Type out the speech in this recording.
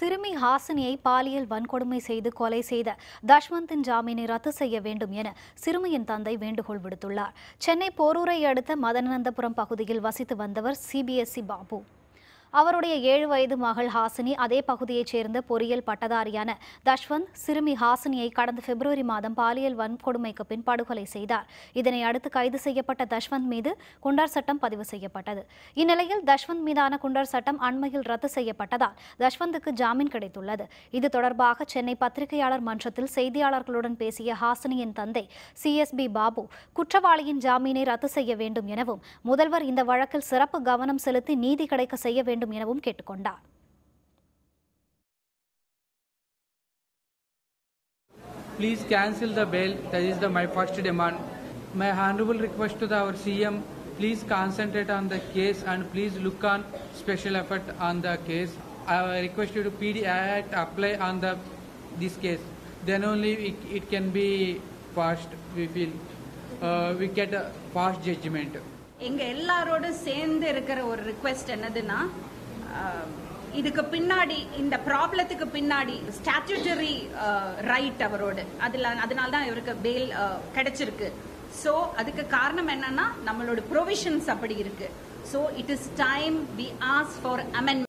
சிறுமி ஹாசினியை பாலியல் வன்கொடுமை செய்து கொலை செய்த தஷ்வந்தின் ஜாமீனை ரத்து செய்ய வேண்டும் என சிறுமியின் தந்தை வேண்டுகோள் விடுத்துள்ளார். சென்னை போரூரை அடுத்த மதனந்தபுரம் பகுதியில் வசித்து வந்தவர் சிபிஎஸ்இ பாபு. அவருடைய ஏழு வயது மகள் ஹாசினி அதே பகுதியைச் சேர்ந்த பொறியியல் பட்டதாரியான தஷ்வந்த் சிறுமி ஹாசினியை கடந்த பிப்ரவரி மாதம் பாலியல் வன்கொடுமைக்கு பின் படுகொலை செய்தார். இதனை அடுத்து கைது செய்யப்பட்ட தஷ்வந்த் மீது குண்டர் சட்டம் பதிவு செய்யப்பட்டது. இந்நிலையில் தஷ்வந்த் மீதான குண்டர் சட்டம் அண்மையில் ரத்து செய்யப்பட்டதால் தஷ்வந்துக்கு ஜாமீன் கிடைத்துள்ளது. இது தொடர்பாக சென்னை பத்திரிகையாளர் மன்றத்தில் செய்தியாளர்களுடன் பேசிய ஹாசினியின் தந்தை சிஎஸ்பி பாபு குற்றவாளியின் ஜாமீனை ரத்து செய்ய வேண்டும் எனவும் முதல்வர் இந்த வழக்கில் சிறப்பு கவனம் செலுத்தி நீதி கிடைக்க செய்ய வேண்டும் எனவும் கேட்டுக்கொண்டார் Please cancel the bail. That is the, my first demand. My honorable request to the, our CM, please concentrate on the case and please look on special effort on the case. I request you to PD Act apply on the this case. Then only it, it can be fast. We feel uh, we get a fast judgment. எங்க எல்லாரோட சேர்ந்து இருக்கிற ஒரு request என்னதுன்னா ஆஹ், இதுக்கு பின்னாடி இந்த ப்ராப்ளத்துக்கு பின்னாடி ஸ்டாச்சுட்டரி ரைட் அவரோட. அதில் அதனால தான் இவருக்கு பெயில் கிடைச்சிருக்கு. ஸோ அதுக்கு காரணம் என்னன்னா நம்மளோட ப்ரொவிஷன்ஸ் அப்படி இருக்கு. So it is time we ask for amend